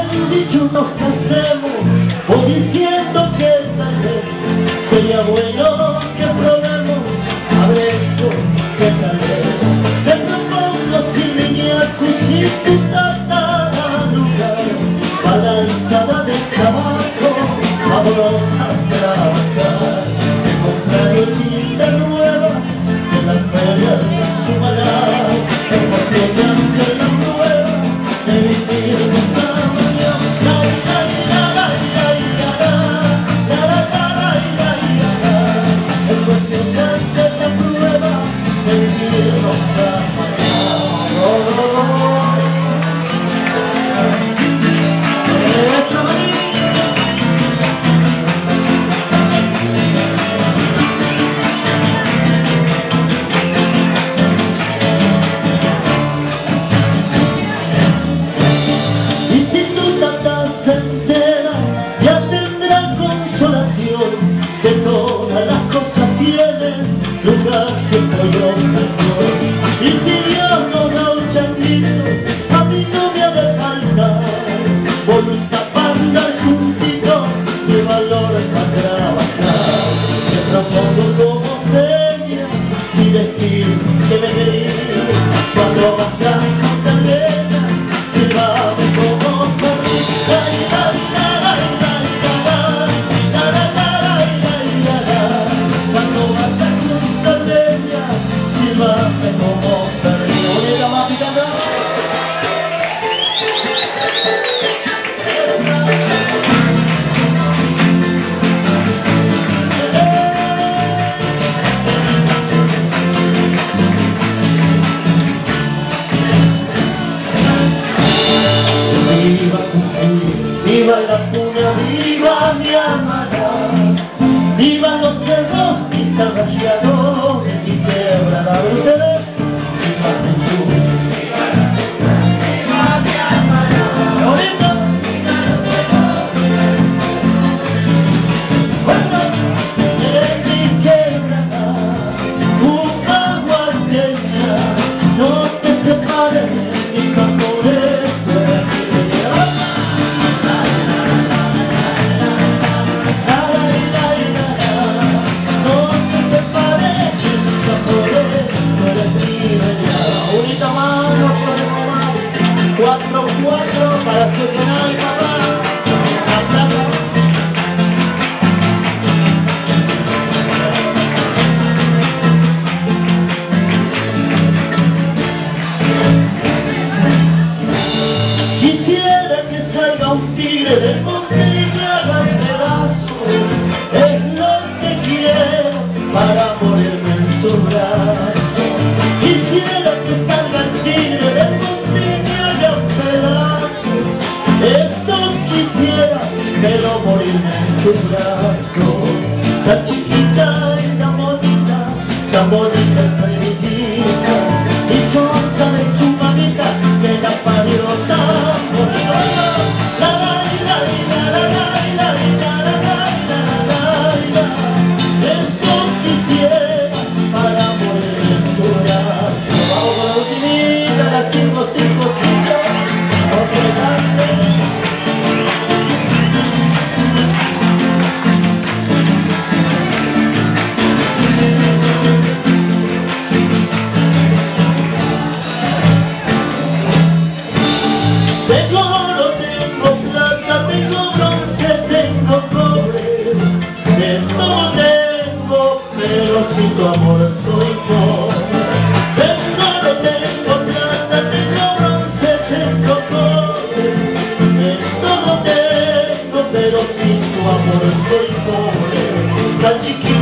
han dicho nos casemos o diciendo que tal vez sería bueno que probemos a ver esto que tal vez te propongo sin niña sin tu tataruga balanzada de tabaco vámonos a trabajar. Te compraré tinta nueva de las ferias de Sumará te compraré tinta nueva de mi Viva la cuna, viva mi amada, viva los cerros y caballadores y quebradores. para ponerme en su brazo. Quisiera que salga el tigre de monte y haga pedazos. Esto quisiera, pero morirme en su brazo. La chiquita you.